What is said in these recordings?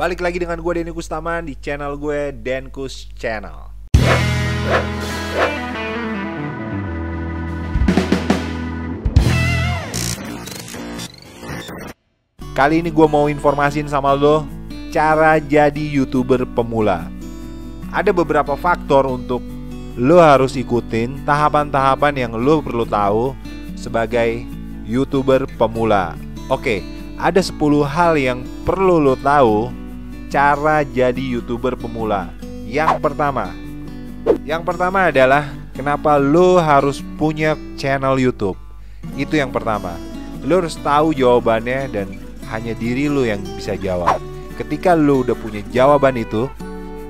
Balik lagi dengan gue Denny Kustaman di channel gue Denkus Channel. Kali ini gue mau informasin sama lo Cara jadi youtuber pemula. Ada beberapa faktor untuk lo harus ikutin Tahapan-tahapan yang lo perlu tahu Sebagai youtuber pemula. Oke, ada 10 hal yang perlu lo tahu Cara jadi youtuber pemula Yang pertama Yang pertama adalah Kenapa lo harus punya channel youtube Itu yang pertama Lo harus tahu jawabannya dan hanya diri lo yang bisa jawab. Ketika lo udah punya jawaban itu,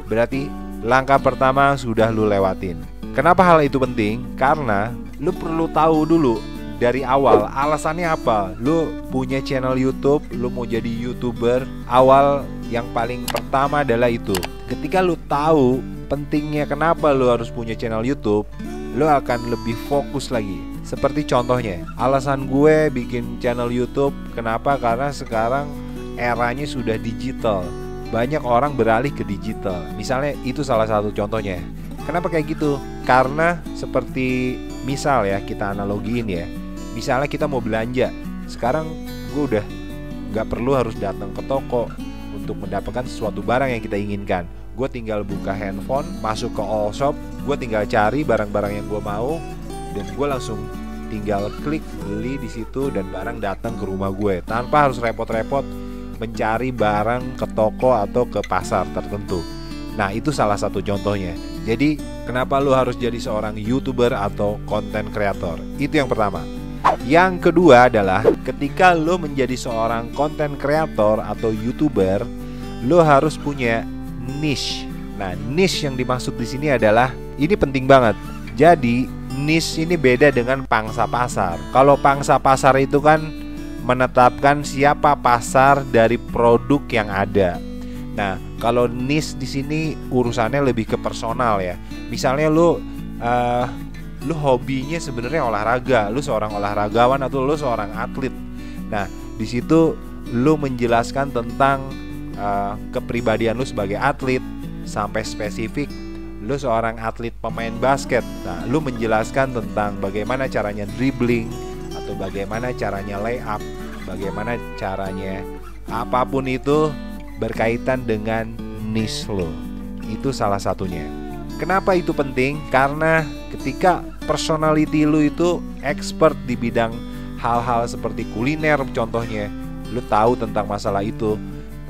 berarti langkah pertama sudah lo lewatin. Kenapa hal itu penting? Karena lo perlu tahu dulu dari awal alasannya apa. Lo punya channel YouTube, lo mau jadi YouTuber, awal yang paling pertama adalah itu. Ketika lo tahu pentingnya kenapa lo harus punya channel YouTube, lo akan lebih fokus lagi seperti contohnya, alasan gue bikin channel YouTube kenapa? Karena sekarang eranya sudah digital. Banyak orang beralih ke digital. Misalnya itu salah satu contohnya. Kenapa kayak gitu? Karena seperti misal ya kita analogiin ya. Misalnya kita mau belanja. Sekarang gue udah nggak perlu harus datang ke toko untuk mendapatkan sesuatu barang yang kita inginkan. Gue tinggal buka handphone, masuk ke all shop, gue tinggal cari barang-barang yang gue mau, dan gue langsung tinggal klik beli di situ dan barang datang ke rumah gue tanpa harus repot-repot mencari barang ke toko atau ke pasar tertentu. Nah, itu salah satu contohnya. Jadi, kenapa lu harus jadi seorang YouTuber atau konten kreator? Itu yang pertama. Yang kedua adalah ketika lo menjadi seorang konten kreator atau YouTuber, lo harus punya niche. Nah, niche yang dimaksud di sini adalah ini penting banget. Jadi, niche ini beda dengan pangsa pasar. Kalau pangsa pasar itu kan menetapkan siapa pasar dari produk yang ada. Nah, kalau niche di sini urusannya lebih ke personal ya. Misalnya lu uh, lu hobinya sebenarnya olahraga, lu seorang olahragawan atau lu seorang atlet. Nah, di situ lu menjelaskan tentang uh, kepribadian lu sebagai atlet sampai spesifik lu seorang atlet pemain basket. Nah, lu menjelaskan tentang bagaimana caranya dribbling atau bagaimana caranya layup, bagaimana caranya apa pun itu berkaitan dengan niche lo. Itu salah satunya. Kenapa itu penting? Karena ketika personality lu itu expert di bidang hal-hal seperti kuliner contohnya, lu tahu tentang masalah itu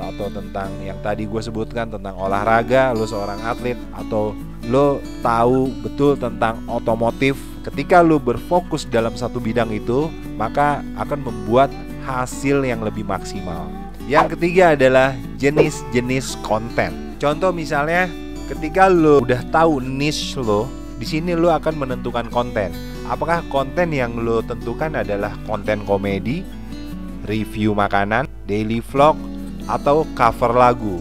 atau tentang yang tadi gue sebutkan tentang olahraga, lo seorang atlet atau lo tahu betul tentang otomotif. Ketika lo berfokus dalam satu bidang itu, maka akan membuat hasil yang lebih maksimal. Yang ketiga adalah jenis-jenis konten. Contoh misalnya, ketika lo udah tahu niche lo, di sini lo akan menentukan konten. Apakah konten yang lo tentukan adalah konten komedi, review makanan, daily vlog, atau cover lagu.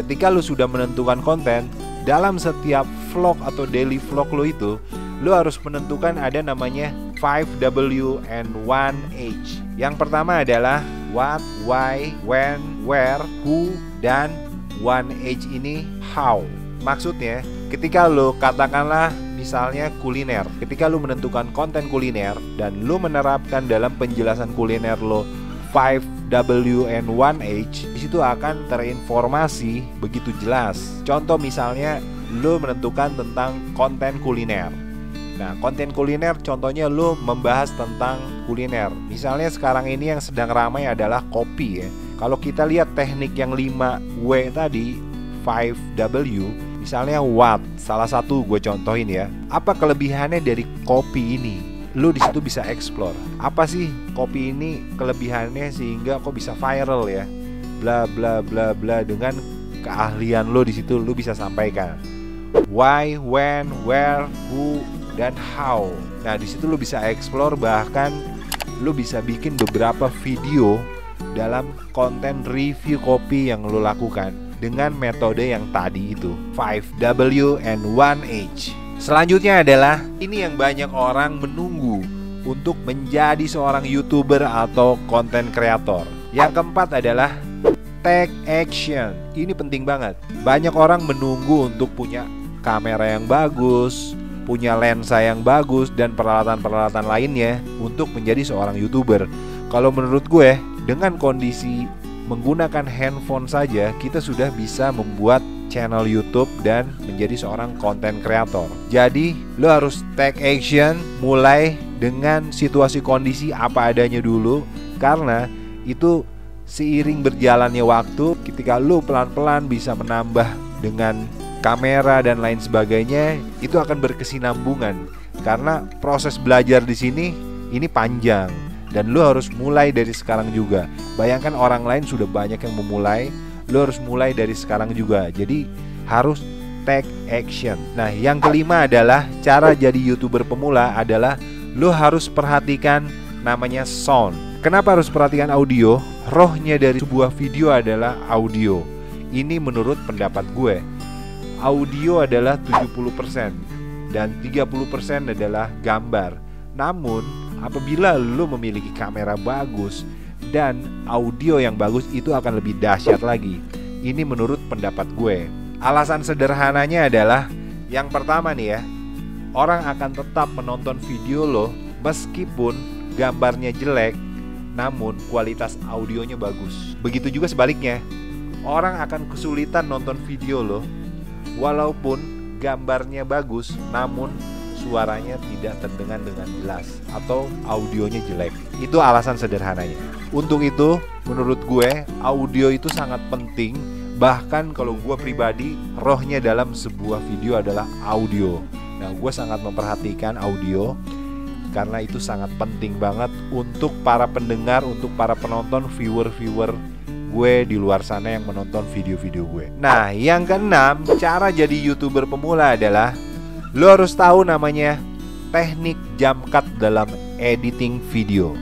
Ketika lu sudah menentukan konten, dalam setiap vlog atau daily vlog lo itu, lu harus menentukan ada namanya 5W and 1H. Yang pertama adalah what, why, when, where, who, dan 1H ini how. Maksudnya, ketika lo katakanlah misalnya kuliner, ketika lo menentukan konten kuliner dan lo menerapkan dalam penjelasan kuliner lo 5W and 1H di situ akan terinformasi begitu jelas. Contoh misalnya lo menentukan tentang konten kuliner. Nah, konten kuliner contohnya lo membahas tentang kuliner. Misalnya sekarang ini yang sedang ramai adalah kopi ya. Kalau kita lihat teknik yang 5W tadi, 5W, misalnya what, salah satu gue contohin ya. Apa kelebihannya dari kopi ini? lu di situ bisa explore. Apa sih kopi ini kelebihannya sehingga kok bisa viral ya? Bla bla bla bla. Dengan keahlian lu di situ lu bisa sampaikan. Why when where who dan how. Nah di situ lu bisa explore bahkan lu bisa bikin beberapa video dalam konten review kopi yang lu lakukan dengan metode yang tadi itu 5W and 1H Selanjutnya adalah ini yang banyak orang menunggu untuk menjadi seorang YouTuber atau konten kreator. Yang keempat adalah take action. Ini penting banget. Banyak orang menunggu untuk punya kamera yang bagus, punya lensa yang bagus dan peralatan-peralatan lainnya untuk menjadi seorang YouTuber. Kalau menurut gue, dengan kondisi menggunakan handphone saja kita sudah bisa membuat channel YouTube dan menjadi seorang content creator. Jadi, lo harus take action mulai dengan situasi kondisi apa adanya dulu karena itu seiring berjalannya waktu ketika lu pelan-pelan bisa menambah dengan kamera dan lain sebagainya itu akan berkesinambungan karena proses belajar di sini ini panjang dan lu harus mulai dari sekarang juga bayangkan orang lain sudah banyak yang memulai lu harus mulai dari sekarang juga jadi harus take action nah yang kelima adalah cara jadi youtuber pemula adalah lu harus perhatikan namanya sound kenapa harus perhatikan audio rohnya dari sebuah video adalah audio. Ini menurut pendapat gue. Audio adalah 70% dan 30% adalah gambar. Namun, apabila lo memiliki kamera bagus dan audio yang bagus itu akan lebih dahsyat lagi. Ini menurut pendapat gue. Alasan sederhananya adalah yang pertama nih ya, orang akan tetap menonton video lo meskipun gambarnya jelek namun kualitas audionya bagus. Begitu juga sebaliknya, orang akan kesulitan nonton video lo, walaupun gambarnya bagus, namun suaranya tidak terdengar dengan jelas atau audionya jelek. Itu alasan sederhananya. Untuk itu, menurut gue, audio itu sangat penting. Bahkan kalau gue pribadi, rohnya dalam sebuah video adalah audio. Nah, gue sangat memperhatikan audio karena itu sangat penting banget untuk para pendengar, untuk para penonton, viewer-viewer gue di luar sana yang menonton video-video gue. Nah, yang keenam, cara jadi YouTuber pemula adalah lo harus tahu namanya teknik jump cut dalam editing video.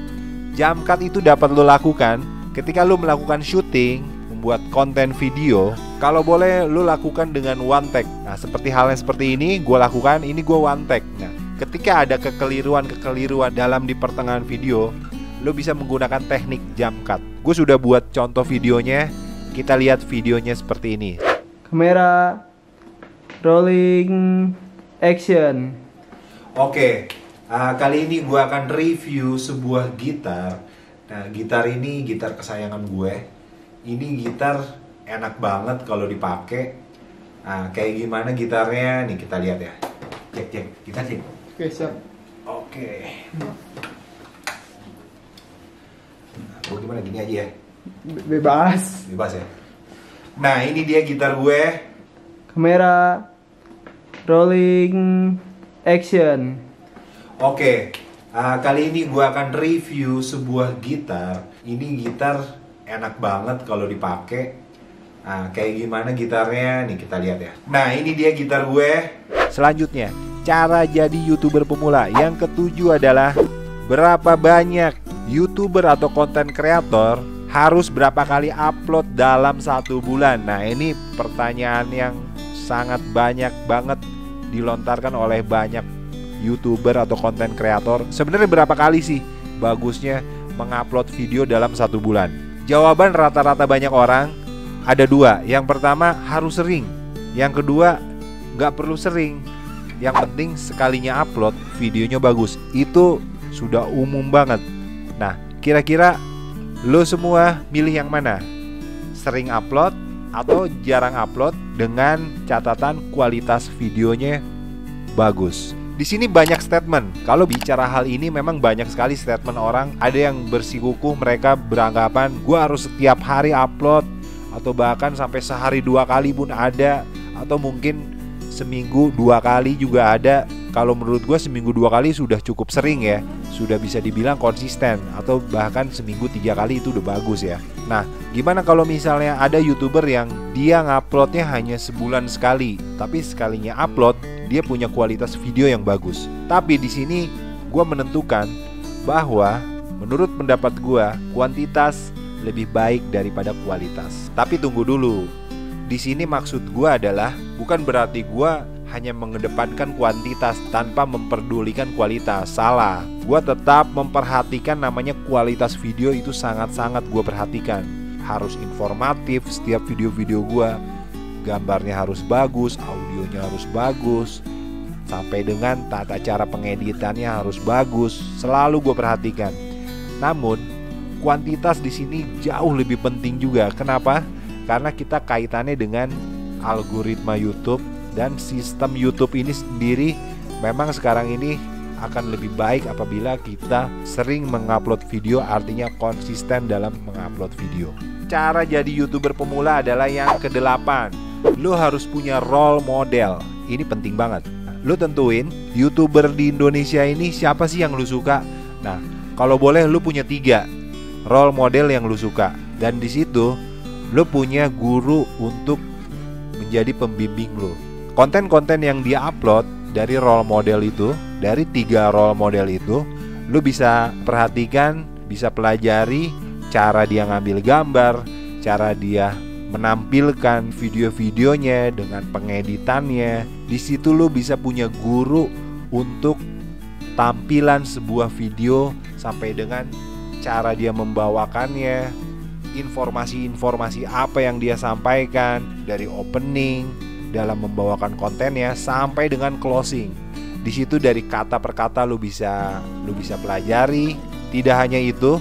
Jump cut itu dapat lo lakukan ketika lo melakukan syuting, membuat konten video. Kalau boleh lo lakukan dengan one take. Nah, seperti halnya seperti ini, gue lakukan, ini gue one take. Nah, ketika ada kekeliruan-kekeliruan dalam di pertengahan video, lo bisa menggunakan teknik jump cut. Gue sudah buat contoh videonya. Kita lihat videonya seperti ini. Kamera rolling action. Oke, uh, kali ini gue akan review sebuah gitar. Nah, gitar ini gitar kesayangan gue. Ini gitar enak banget kalau dipakai. Nah, kayak gimana gitarnya? Nih kita lihat ya. Cek cek, kita cek. Oke, siap. Oke. Nah, gue gimana gini aja ya? Be- bebas. Bebas ya. Nah, ini dia gitar gue. Kamera rolling action. Oke. ah, kali ini gue akan review sebuah gitar. Ini gitar enak banget kalau dipakai. Nah, kayak gimana gitarnya? Nih kita lihat ya. Nah, ini dia gitar gue. Selanjutnya, cara jadi YouTuber pemula. Yang ketujuh adalah berapa banyak YouTuber atau konten kreator harus berapa kali upload dalam satu bulan. Nah, ini pertanyaan yang sangat banyak banget dilontarkan oleh banyak YouTuber atau konten kreator. Sebenarnya berapa kali sih bagusnya mengupload video dalam satu bulan? Jawaban rata-rata banyak orang ada dua. Yang pertama harus sering. Yang kedua nggak perlu sering. Yang penting sekalinya upload videonya bagus. Itu sudah umum banget. Nah, kira-kira lo semua milih yang mana? Sering upload atau jarang upload dengan catatan kualitas videonya bagus. Di sini banyak statement. Kalau bicara hal ini memang banyak sekali statement orang. Ada yang bersikukuh mereka beranggapan gua harus setiap hari upload atau bahkan sampai sehari dua kali pun ada atau mungkin seminggu dua kali juga ada. Kalau menurut gue seminggu dua kali sudah cukup sering ya, sudah bisa dibilang konsisten atau bahkan seminggu tiga kali itu udah bagus ya. Nah, gimana kalau misalnya ada youtuber yang dia nguploadnya hanya sebulan sekali, tapi sekalinya upload dia punya kualitas video yang bagus. Tapi di sini gue menentukan bahwa menurut pendapat gue kuantitas lebih baik daripada kualitas. Tapi tunggu dulu. Di sini maksud gue adalah bukan berarti gue hanya mengedepankan kuantitas tanpa memperdulikan kualitas. Salah. Gue tetap memperhatikan namanya kualitas video itu sangat-sangat gue perhatikan. harus informatif setiap video-video gua. Gambarnya harus bagus audionya harus bagus. Sampai dengan tata cara pengeditannya harus bagus. Selalu gue perhatikan. Namun kuantitas di sini jauh lebih penting juga. Kenapa? Karena kita kaitannya dengan algoritma YouTube dan sistem YouTube ini sendiri memang sekarang ini akan lebih baik apabila kita sering mengupload video artinya konsisten dalam mengupload video. Cara jadi YouTuber pemula adalah yang kedelapan. Lo harus punya role model. Ini penting banget. Lo tentuin YouTuber di Indonesia ini siapa sih yang lo suka. Nah, kalau boleh lo punya tiga role model yang lo suka. Dan di situ lo punya guru untuk menjadi pembimbing lo. Konten-konten yang dia upload dari role model itu dari tiga role model itu lu bisa perhatikan bisa pelajari cara dia ngambil gambar cara dia menampilkan video-videonya dengan pengeditannya. Di situ lu bisa punya guru untuk tampilan sebuah video sampai dengan cara dia membawakannya informasi-informasi apa yang dia sampaikan dari opening dalam membawakan kontennya sampai dengan closing di situ dari kata per kata lu bisa lu bisa pelajari. Tidak hanya itu,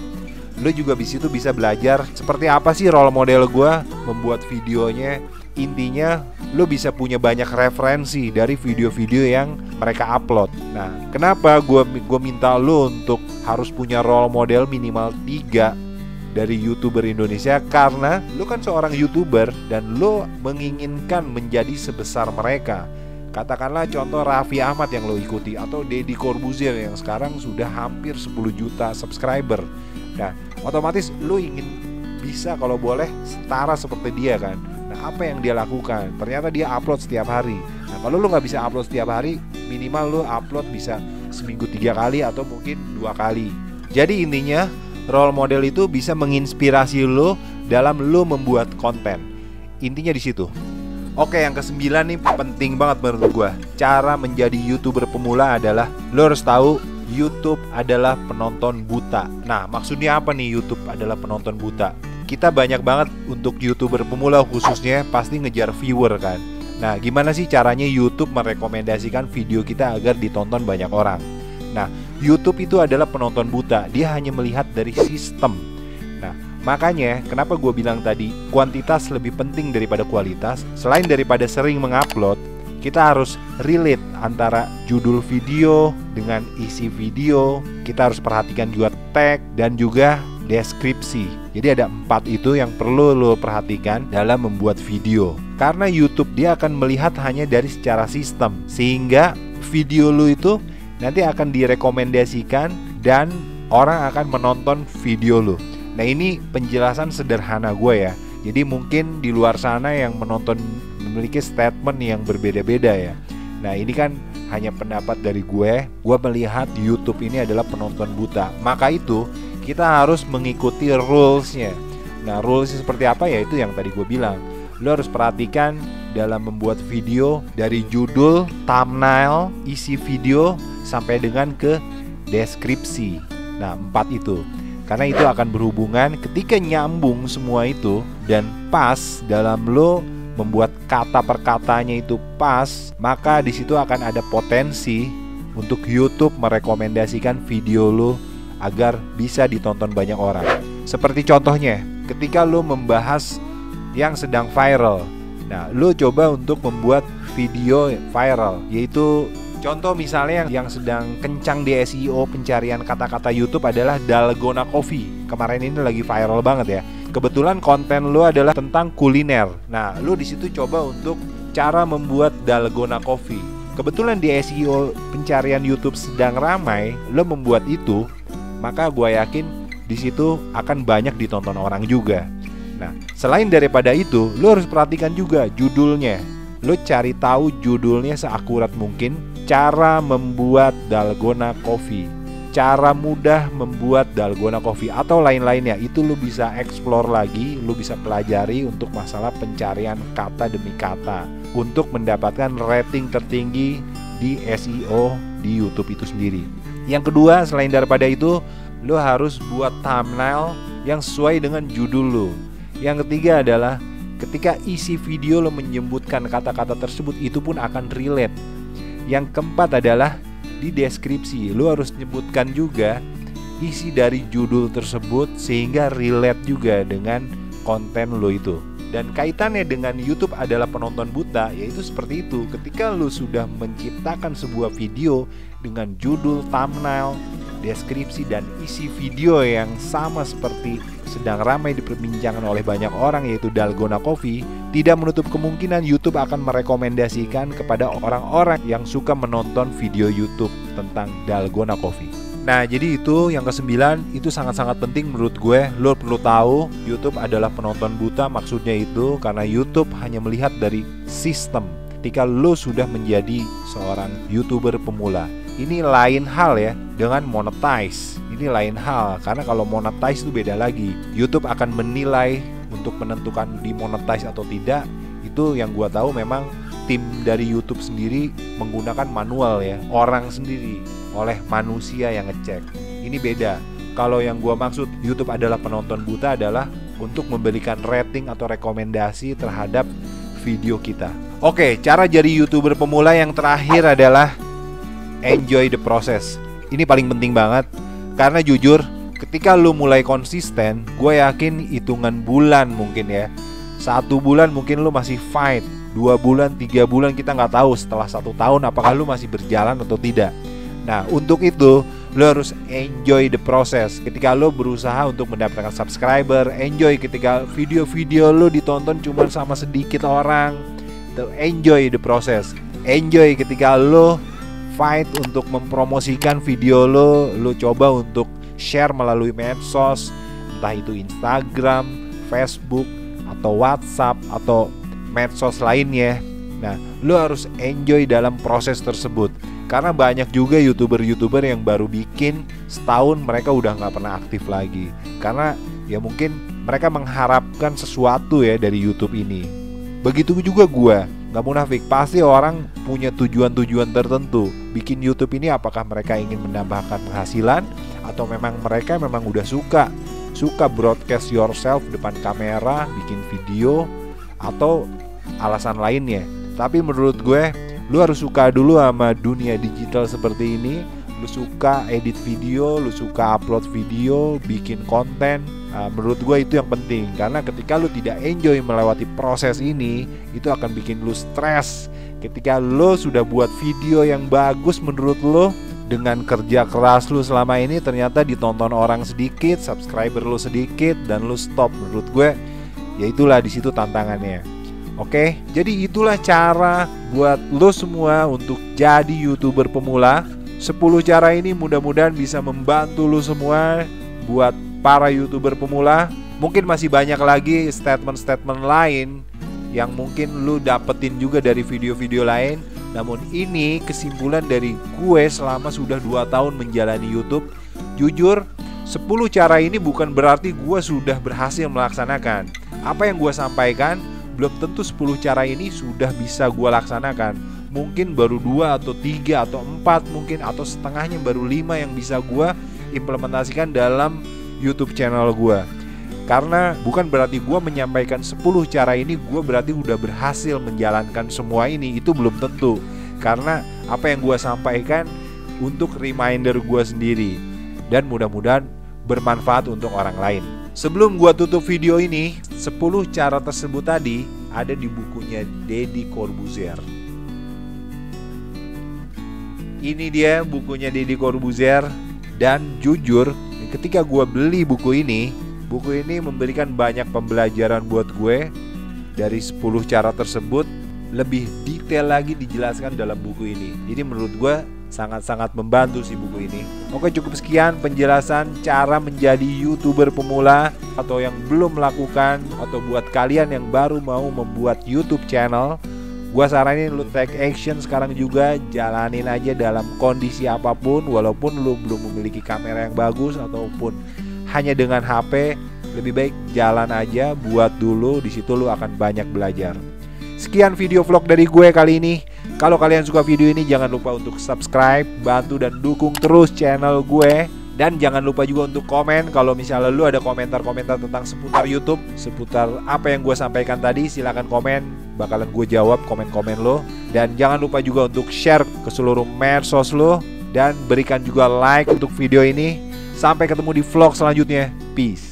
lu juga di situ bisa belajar seperti apa sih role model gue membuat videonya. Intinya lu bisa punya banyak referensi dari video-video yang mereka upload. Nah, kenapa gue gue minta lu untuk harus punya role model minimal 3 dari youtuber Indonesia karena lu kan seorang youtuber dan lu menginginkan menjadi sebesar mereka Katakanlah contoh Raffi Ahmad yang lo ikuti atau Deddy Corbuzier yang sekarang sudah hampir 10 juta subscriber. Nah, otomatis lo ingin bisa kalau boleh setara seperti dia kan. Nah, apa yang dia lakukan? Ternyata dia upload setiap hari. Nah, kalau lo nggak bisa upload setiap hari, minimal lo upload bisa seminggu tiga kali atau mungkin dua kali. Jadi intinya role model itu bisa menginspirasi lo dalam lo membuat konten. Intinya di situ. Oke yang kesembilan nih penting banget menurut gue Cara menjadi youtuber pemula adalah Lo harus tahu YouTube adalah penonton buta. Nah maksudnya apa nih YouTube adalah penonton buta? Kita banyak banget untuk youtuber pemula khususnya pasti ngejar viewer kan. Nah gimana sih caranya YouTube merekomendasikan video kita agar ditonton banyak orang Nah YouTube itu adalah penonton buta Dia hanya melihat dari sistem Makanya, kenapa gue bilang tadi kuantitas lebih penting daripada kualitas? Selain daripada sering mengupload, kita harus relate antara judul video dengan isi video. Kita harus perhatikan juga tag dan juga deskripsi. Jadi ada empat itu yang perlu lo perhatikan dalam membuat video. Karena YouTube dia akan melihat hanya dari secara sistem, sehingga video lo itu nanti akan direkomendasikan dan orang akan menonton video lo. Nah ini penjelasan sederhana gue ya. Jadi mungkin di luar sana yang menonton memiliki statement yang berbeda-beda ya. Nah ini kan hanya pendapat dari gue Gue melihat YouTube ini adalah penonton buta. Maka itu kita harus mengikuti rulesnya. Nah rulesnya seperti apa? Ya itu yang tadi gue bilang. Lo harus perhatikan dalam membuat video dari judul, thumbnail, isi video sampai dengan ke deskripsi. Nah, empat itu. Karena itu akan berhubungan ketika nyambung semua itu dan pas dalam lo membuat kata per katanya itu pas, maka di situ akan ada potensi untuk YouTube merekomendasikan video lo agar bisa ditonton banyak orang. Seperti contohnya, ketika lo membahas yang sedang viral. Nah, lo coba untuk membuat video viral yaitu Contoh misalnya yang, sedang kencang di SEO pencarian kata-kata YouTube adalah Dalgona Coffee. Kemarin ini lagi viral banget ya. Kebetulan konten lu adalah tentang kuliner. Nah, lu di situ coba untuk cara membuat Dalgona Coffee. Kebetulan di SEO pencarian YouTube sedang ramai, lo membuat itu, maka gue yakin di situ akan banyak ditonton orang juga. Nah, selain daripada itu, lo harus perhatikan juga judulnya. Lo cari tahu judulnya seakurat mungkin cara membuat dalgona coffee cara mudah membuat dalgona coffee atau lain-lainnya itu lu bisa explore lagi, lu bisa pelajari untuk masalah pencarian kata demi kata untuk mendapatkan rating tertinggi di SEO di YouTube itu sendiri. Yang kedua, selain daripada itu, lu harus buat thumbnail yang sesuai dengan judul lu. Yang ketiga adalah ketika isi video lo menyebutkan kata-kata tersebut itu pun akan relate. Yang keempat adalah di deskripsi lo harus menyebutkan juga isi dari judul tersebut sehingga relate juga dengan konten lo itu. Dan kaitannya dengan YouTube adalah penonton buta, yaitu seperti itu. Ketika lo sudah menciptakan sebuah video dengan judul, thumbnail, deskripsi dan isi video yang sama seperti sedang ramai diperbincangkan oleh banyak orang yaitu Dalgona Coffee, tidak menutup kemungkinan YouTube akan merekomendasikan kepada orang-orang yang suka menonton video YouTube tentang Dalgona Coffee. Nah jadi itu yang kesembilan itu sangat-sangat penting menurut gue. Lo perlu tahu YouTube adalah penonton buta maksudnya itu Karena YouTube hanya melihat dari sistem. Ketika lo sudah menjadi seorang YouTuber pemula Ini lain hal ya dengan monetize Ini lain hal karena kalau monetize itu beda lagi YouTube akan menilai untuk menentukan dimonetize atau tidak Itu yang gue tahu memang tim dari YouTube sendiri menggunakan manual ya Orang sendiri oleh manusia yang ngecek. Ini beda. Kalau yang gua maksud YouTube adalah penonton buta adalah untuk memberikan rating atau rekomendasi terhadap video kita. Oke, cara jadi YouTuber pemula yang terakhir adalah enjoy the process. Ini paling penting banget karena jujur ketika lu mulai konsisten, gue yakin hitungan bulan mungkin ya. Satu bulan mungkin lu masih fight, dua bulan, tiga bulan kita nggak tahu setelah satu tahun apakah lu masih berjalan atau tidak. Nah, untuk itu lo harus enjoy the process. Ketika lo berusaha untuk mendapatkan subscriber, enjoy ketika video-video lo ditonton cuma sama sedikit orang. Enjoy the process. Enjoy ketika lo fight untuk mempromosikan video lo, lo coba untuk share melalui medsos, entah itu Instagram, Facebook, atau WhatsApp atau medsos lainnya. Nah, lo harus enjoy dalam proses tersebut. Karena banyak juga youtuber-youtuber yang baru bikin setahun mereka udah nggak pernah aktif lagi. Karena ya mungkin mereka mengharapkan sesuatu ya dari YouTube ini. Begitu juga gue nggak munafik. Pasti orang punya tujuan-tujuan tertentu. Bikin YouTube ini apakah mereka ingin menambahkan penghasilan? Atau memang mereka memang udah suka? Suka broadcast yourself depan kamera bikin video atau alasan lainnya? Tapi menurut gue lu harus suka dulu sama dunia digital seperti ini lu suka edit video lu suka upload video bikin konten nah, menurut gue itu yang penting. Karena ketika lu tidak enjoy melewati proses ini itu akan bikin lu stres. Ketika lu sudah buat video yang bagus menurut lu dengan kerja keras lu selama ini ternyata ditonton orang sedikit subscriber lu sedikit dan lu stop menurut gue ya itulah di situ tantangannya. Oke, jadi itulah cara buat lo semua untuk jadi YouTuber pemula. 10 cara ini mudah-mudahan bisa membantu lo semua buat para YouTuber pemula. Mungkin masih banyak lagi statement-statement lain yang mungkin lo dapetin juga dari video-video lain. Namun ini kesimpulan dari gue selama sudah 2 tahun menjalani YouTube. Jujur, 10 cara ini bukan berarti gue sudah berhasil melaksanakan. Apa yang gue sampaikan belum tentu 10 cara ini sudah bisa gue laksanakan mungkin baru dua atau tiga atau empat mungkin atau setengahnya baru lima yang bisa gue implementasikan dalam YouTube channel gue karena bukan berarti gue menyampaikan 10 cara ini gue berarti udah berhasil menjalankan semua ini itu belum tentu karena apa yang gue sampaikan untuk reminder gue sendiri dan mudah-mudahan bermanfaat untuk orang lain. Sebelum gua tutup video ini, 10 cara tersebut tadi ada di bukunya Deddy Corbuzier. Ini dia bukunya Deddy Corbuzier dan jujur ketika gua beli buku ini, buku ini memberikan banyak pembelajaran buat gue dari 10 cara tersebut lebih detail lagi dijelaskan dalam buku ini. Jadi menurut gue sangat-sangat membantu sih buku ini. Oke cukup sekian penjelasan cara menjadi youtuber pemula atau yang belum melakukan atau buat kalian yang baru mau membuat YouTube channel. Gua saranin lu take action sekarang juga jalanin aja dalam kondisi apa pun walaupun lu belum memiliki kamera yang bagus ataupun hanya dengan HP lebih baik jalan aja buat dulu di situ lu akan banyak belajar. Sekian video vlog dari gue kali ini. Kalau kalian suka video ini jangan lupa untuk subscribe, bantu dan dukung terus channel gue Dan jangan lupa juga untuk komen kalau misalnya lu ada komentar-komentar tentang seputar YouTube, seputar apa yang gue sampaikan tadi, silahkan komen. Bakalan gue jawab komen-komen lo. Dan jangan lupa juga untuk share ke seluruh medsos lo. Dan berikan juga like untuk video ini. Sampai ketemu di vlog selanjutnya. Peace.